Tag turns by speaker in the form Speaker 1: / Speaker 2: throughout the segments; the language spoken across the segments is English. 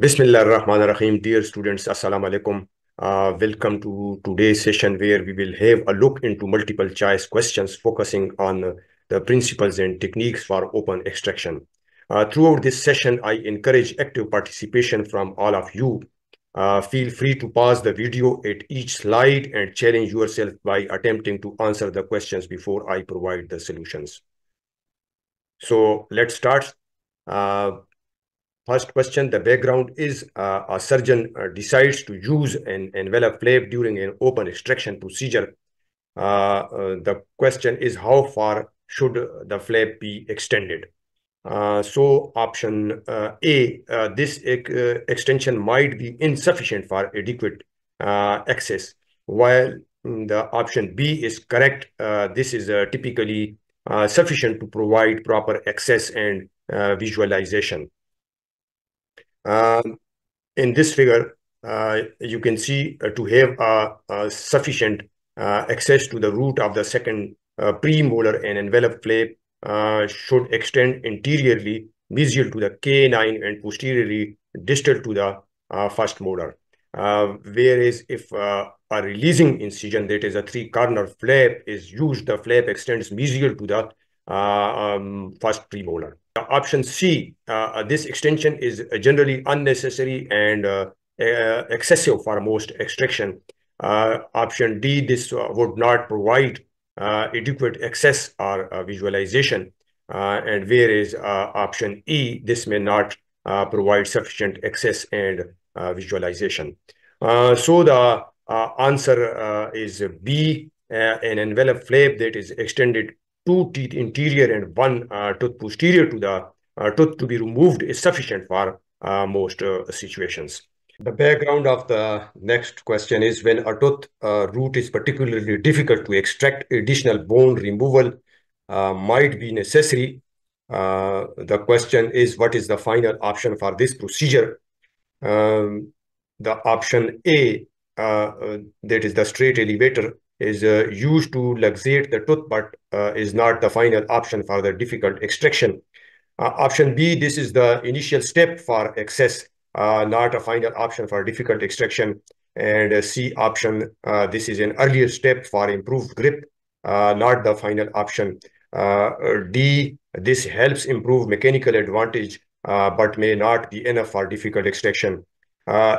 Speaker 1: Bismillah ar-Rahman ar-Rahim. Dear students, Assalamu alaikum. Uh, welcome to today's session where we will have a look into multiple choice questions focusing on the principles and techniques for open extraction. Uh, throughout this session, I encourage active participation from all of you. Uh, feel free to pause the video at each slide and challenge yourself by attempting to answer the questions before I provide the solutions. So let's start. First question, the background is uh, a surgeon uh, decides to use an envelope flap during an open extraction procedure. Uh, uh the question is how far should the flap be extended? Uh, so option uh, A, this extension might be insufficient for adequate access, while the option B is correct. this is typically sufficient to provide proper access and visualization. Um, in this figure, uh, you can see uh, to have sufficient uh, access to the root of the second uh, premolar and envelope flap uh, should extend anteriorly mesial to the canine and posteriorly distal to the uh, first molar. whereas if a releasing incision, that is a three-corner flap, is used, the flap extends mesial to the um, first premolar. Option C, uh, uh, this extension is generally unnecessary and uh, uh, excessive for most extraction. Uh, option D, this uh, would not provide adequate access or visualization. and whereas option E, this may not provide sufficient access and visualization. so the answer is B, an envelope flap that is extended two teeth interior and one uh, tooth posterior to the uh, tooth to be removed is sufficient for uh, most situations. The background of the next question is when a tooth root is particularly difficult to extract, additional bone removal might be necessary. the question is, what is the final option for this procedure? Um, the option A, uh, uh, that is the straight elevator, is uh, used to luxate the tooth, but uh, is not the final option for the difficult extraction. Uh, option B, this is the initial step for access, not a final option for difficult extraction. And C option, this is an earlier step for improved grip, not the final option. D, this helps improve mechanical advantage, but may not be enough for difficult extraction. E, uh,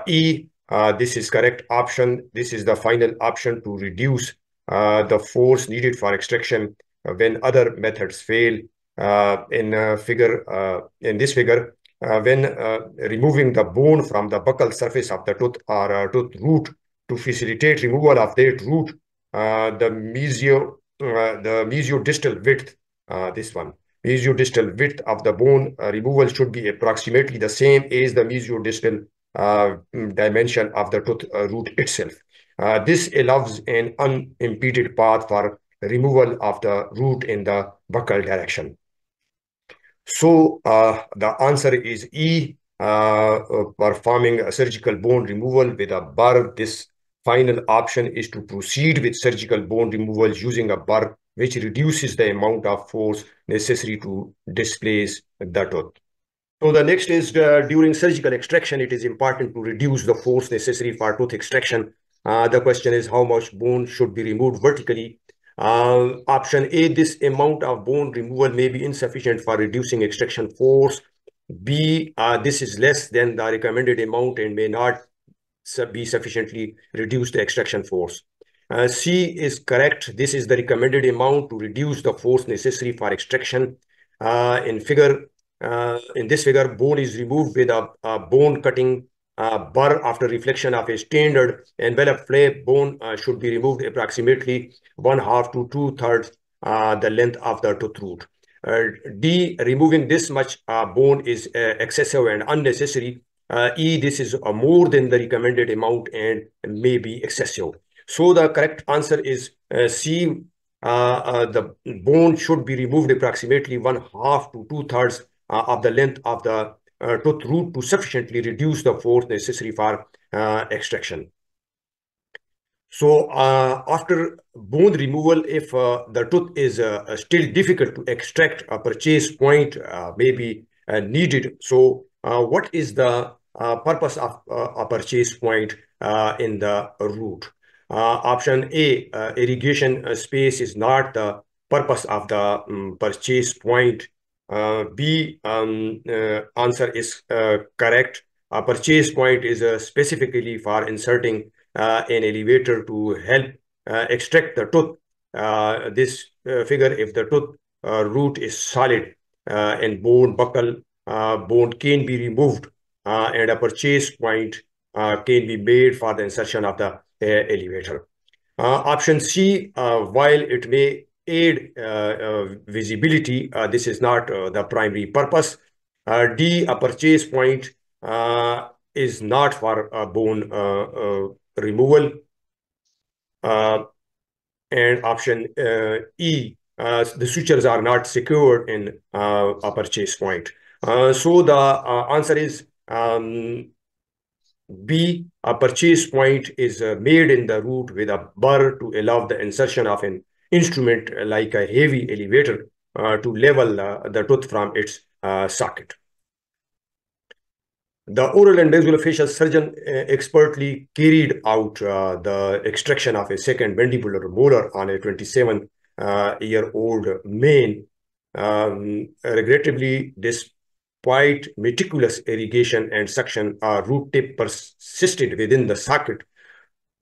Speaker 1: this is correct option. This is the final option to reduce uh, the force needed for extraction uh, when other methods fail. Uh, in figure in this figure, when removing the bone from the buccal surface of the tooth or tooth root to facilitate removal of that root, the mesio the mesiodistal width, this one, mesiodistal width of the bone uh, removal should be approximately the same as the mesiodistal uh, dimension of the tooth uh, root itself. Uh, this allows an unimpeded path for removal of the root in the buccal direction. So the answer is E, performing a surgical bone removal with a burr. This final option is to proceed with surgical bone removal using a burr which reduces the amount of force necessary to displace the tooth. So the next is uh, during surgical extraction, it is important to reduce the force necessary for tooth extraction. Uh, the question is how much bone should be removed vertically. Uh, option A, this amount of bone removal may be insufficient for reducing extraction force. B, uh, this is less than the recommended amount and may not be sufficiently reduce the extraction force. Uh, C is correct. This is the recommended amount to reduce the force necessary for extraction. Uh, in figure in this figure, bone is removed with a, a bone cutting uh, burr after reflection of a standard envelope flap. Bone uh, should be removed approximately one half to two thirds uh, the length of the tooth root. Uh, D, removing this much uh, bone is excessive and unnecessary. e, this is more than the recommended amount and may be excessive. So the correct answer is C, the bone should be removed approximately one half to two thirds uh, of the length of the uh, tooth root to sufficiently reduce the force necessary for uh, extraction. So uh, after bone removal, if uh, the tooth is uh, still difficult to extract, a purchase point may be needed. So what is the purpose of a purchase point in the root. option A, irrigation space is not the purpose of the um, purchase point. Uh, B, um, uh, answer is uh, correct. A purchase point is specifically for inserting an elevator to help extract the tooth. this figure, if the tooth root is solid and bone buccal uh, bone can be removed uh, and a purchase point uh, can be made for the insertion of the elevator. option C, while it may aid visibility, this is not the primary purpose. D, a purchase point is not for bone removal. and option E, uh, the sutures are not secured in uh, a purchase point. Uh, so the uh, answer is um, B, a purchase point is uh, made in the root with a burr to allow the insertion of an instrument uh, like a heavy elevator uh, to level uh, the tooth from its socket. The oral and maxillofacial surgeon expertly carried out the extraction of a second mandibular molar on a 27 uh, year old male. Um, regrettably, despite meticulous irrigation and suction, a root tip persisted within the socket.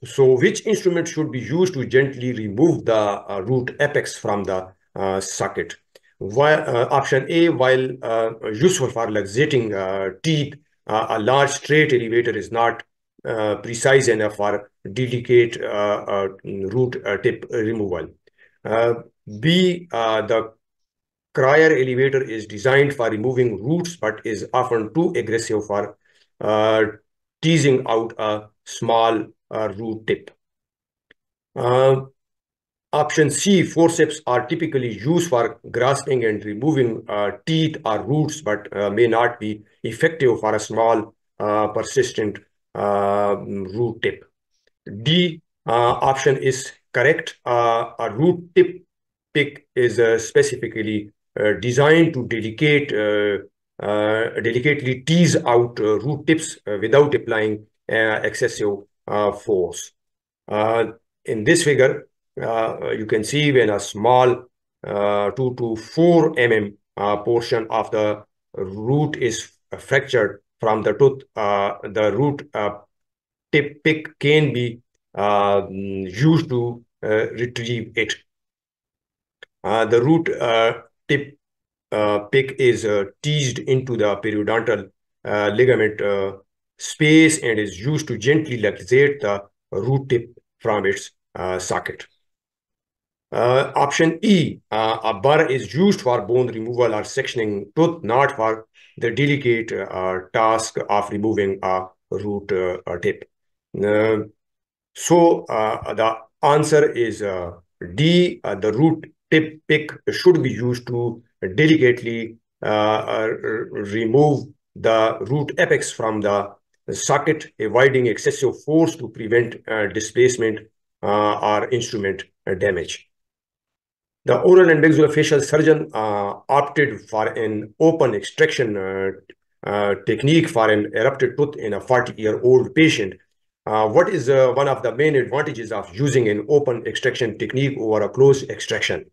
Speaker 1: So which instrument should be used to gently remove the uh, root apex from the uh, socket? Uh, option A, while uh, useful for luxating uh, teeth, a large straight elevator is not precise enough for delicate root tip removal. Uh, B, uh, the Cryer elevator is designed for removing roots, but is often too aggressive for uh, teasing out a small root tip. Option C, forceps are typically used for grasping and removing uh, teeth or roots, but uh, may not be effective for a small, uh, persistent root tip. D, option is correct. Uh, a root tip pick is uh, specifically uh, designed to delicate, delicately tease out root tips without applying excessive Uh, force. Uh, in this figure, uh, you can see when a small 2 to 4 mm portion of the root is fractured from the tooth, the root tip pick can be uh, used to uh, retrieve it. Uh, the root tip pick is teased into the periodontal ligament space and is used to gently luxate the root tip from its socket. Uh, option E, uh, a burr is used for bone removal or sectioning tooth, not for the delicate uh, task of removing a root tip. So uh, the answer is uh, D. Uh, the root tip pick should be used to delicately remove the root apex from the socket, avoiding excessive force to prevent displacement or instrument damage. The oral and maxillofacial surgeon uh, opted for an open extraction uh, uh, technique for an erupted tooth in a 40-year-old patient uh, what is uh, one of the main advantages of using an open extraction technique over a closed extraction?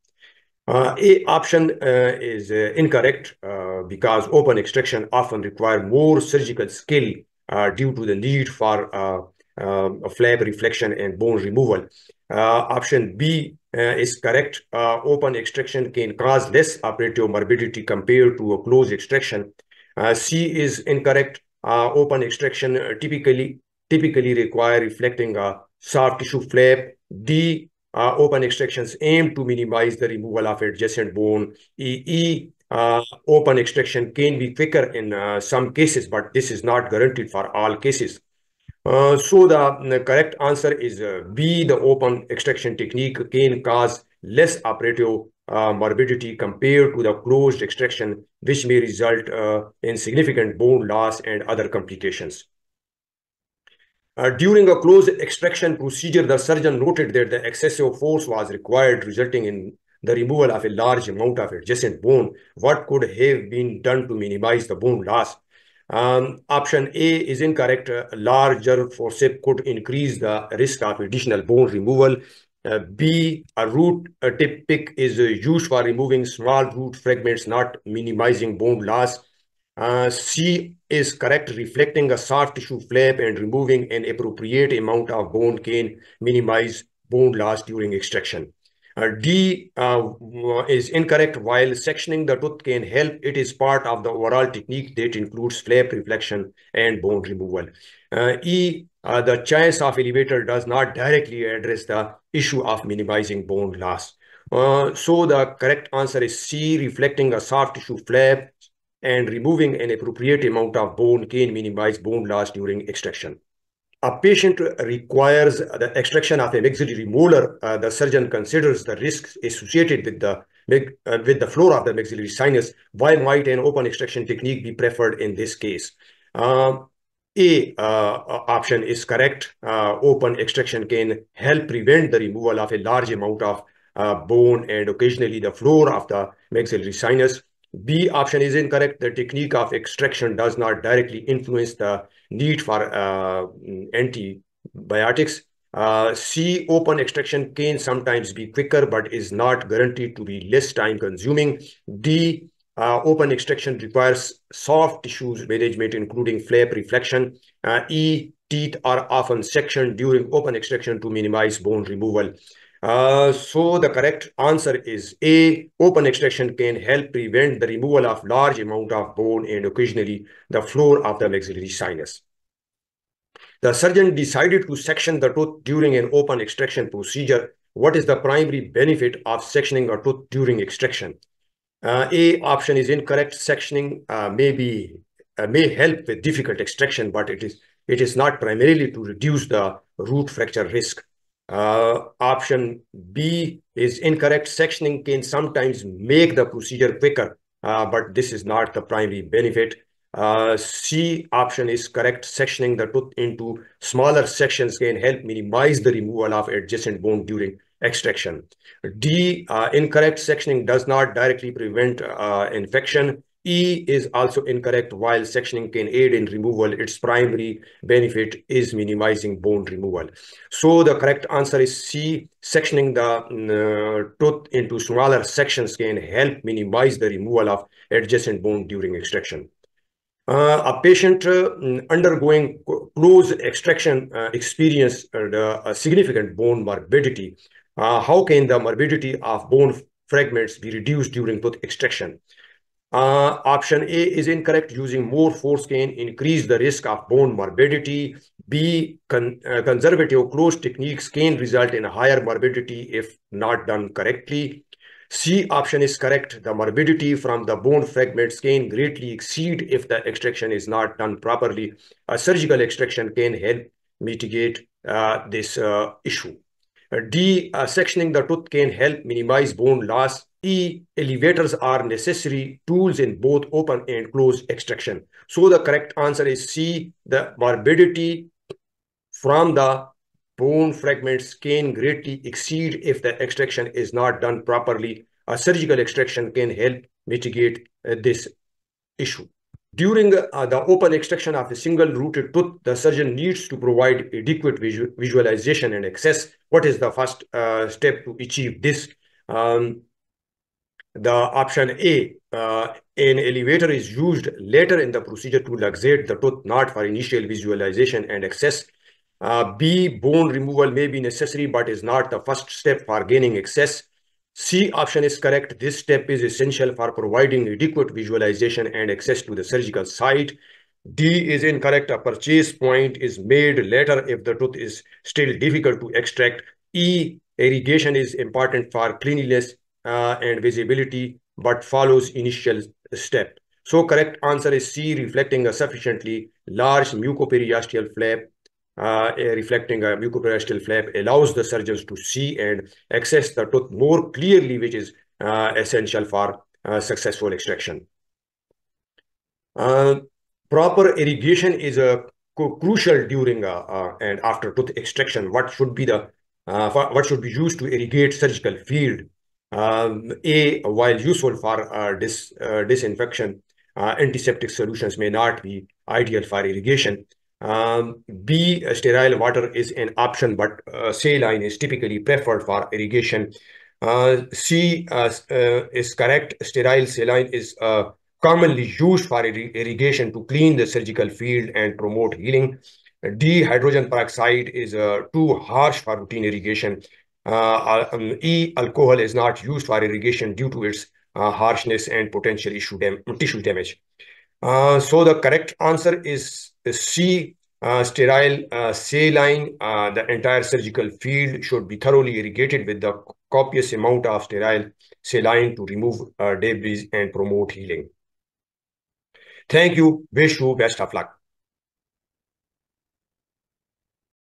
Speaker 1: Uh, a option uh, is uh, incorrect uh, because open extraction often require more surgical skill Uh, due to the need for uh, uh, flap reflection and bone removal. option B is correct. open extraction can cause less operative morbidity compared to a closed extraction. C is incorrect. open extraction typically typically require reflecting a soft tissue flap. D, uh, open extractions aim to minimize the removal of adjacent bone. E uh, open extraction can be quicker in uh, some cases, but this is not guaranteed for all cases. Uh, so the, the, correct answer is uh, B, the open extraction technique can cause less operative uh, morbidity compared to the closed extraction, which may result in significant bone loss and other complications. Uh, during a closed extraction procedure, the surgeon noted that the excessive force was required, resulting in the removal of a large amount of adjacent bone. What could have been done to minimize the bone loss? Um, option A is incorrect. A larger forceps could increase the risk of additional bone removal. Uh, B, a root a tip pick is uh, used for removing small root fragments, not minimizing bone loss. Uh, C is correct, reflecting a soft tissue flap and removing an appropriate amount of bone can minimize bone loss during extraction. Uh, D uh, is incorrect. While sectioning the tooth can help, it is part of the overall technique that includes flap reflection and bone removal. Uh, e, uh, the choice of elevator does not directly address the issue of minimizing bone loss. Uh, so the correct answer is C, reflecting a soft tissue flap and removing an appropriate amount of bone can minimize bone loss during extraction a patient requires the extraction of a maxillary molar, uh, the surgeon considers the risks associated with the uh, with the floor of the maxillary sinus. Why might an open extraction technique be preferred in this case? Uh, a uh, option is correct. Uh, open extraction can help prevent the removal of a large amount of uh, bone and occasionally the floor of the maxillary sinus. B option is incorrect. The technique of extraction does not directly influence the need for uh, antibiotics. Uh, C, open extraction can sometimes be quicker, but is not guaranteed to be less time consuming. D, uh, open extraction requires soft tissues management, including flap reflection. Uh, e, teeth are often sectioned during open extraction to minimize bone removal. Uh, so the correct answer is A. Open extraction can help prevent the removal of large amount of bone and occasionally the floor of the maxillary sinus. The surgeon decided to section the tooth during an open extraction procedure. What is the primary benefit of sectioning a tooth during extraction? Uh, a option is incorrect. Sectioning uh, may be uh, may help with difficult extraction, but it is it is not primarily to reduce the root fracture risk. Uh, option B is incorrect. Sectioning can sometimes make the procedure quicker, uh, but this is not the primary benefit. Uh, C option is correct. Sectioning the tooth into smaller sections can help minimize the removal of adjacent bone during extraction. D, uh, incorrect sectioning does not directly prevent uh, infection. E is also incorrect. While sectioning can aid in removal, its primary benefit is minimizing bone removal. So the correct answer is C. Sectioning the uh, tooth into smaller sections can help minimize the removal of adjacent bone during extraction. Uh, a patient uh, undergoing close extraction uh, experience uh, a significant bone morbidity. Uh, how can the morbidity of bone fragments be reduced during tooth extraction? Uh, option A is incorrect. Using more force can increase the risk of bone morbidity. B, con uh, conservative close techniques can result in higher morbidity if not done correctly. C option is correct. The morbidity from the bone fragments can greatly exceed if the extraction is not done properly. A surgical extraction can help mitigate uh, this uh, issue. D, uh, sectioning the tooth can help minimize bone loss E, elevators are necessary tools in both open and closed extraction. So the correct answer is C, the morbidity from the bone fragments can greatly exceed if the extraction is not done properly. A surgical extraction can help mitigate uh, this issue. During uh, the open extraction of a single rooted tooth, the surgeon needs to provide adequate visual visualization and access. What is the first uh, step to achieve this? Um, the option A, uh, an elevator is used later in the procedure to luxate the tooth, not for initial visualization and access. Uh, B, bone removal may be necessary, but is not the first step for gaining access. C option is correct. This step is essential for providing adequate visualization and access to the surgical site. D is incorrect. A purchase point is made later if the tooth is still difficult to extract. E, irrigation is important for cleanliness uh, and visibility, but follows initial step. So correct answer is C, reflecting a sufficiently large mucoperiosteal flap. Uh, reflecting a mucoperiosteal flap allows the surgeons to see and access the tooth more clearly, which is uh, essential for uh, successful extraction. Uh, proper irrigation is a crucial during uh, and after tooth extraction. What should be the what should be used to irrigate surgical field um, A, while useful for uh, dis, uh, disinfection, uh, antiseptic solutions may not be ideal for irrigation. Um, B, sterile water is an option, but uh, saline is typically preferred for irrigation. Uh, C uh, uh, is correct. Sterile saline is uh, commonly used for irrigation to clean the surgical field and promote healing. D, hydrogen peroxide is uh, too harsh for routine irrigation. Um, e, alcohol is not used for irrigation due to its harshness and potential issue dam tissue damage. so the correct answer is, C, uh, sterile uh, saline, uh, the entire surgical field should be thoroughly irrigated with the copious amount of sterile saline to remove uh, debris and promote healing. Thank you. Wish you best of luck.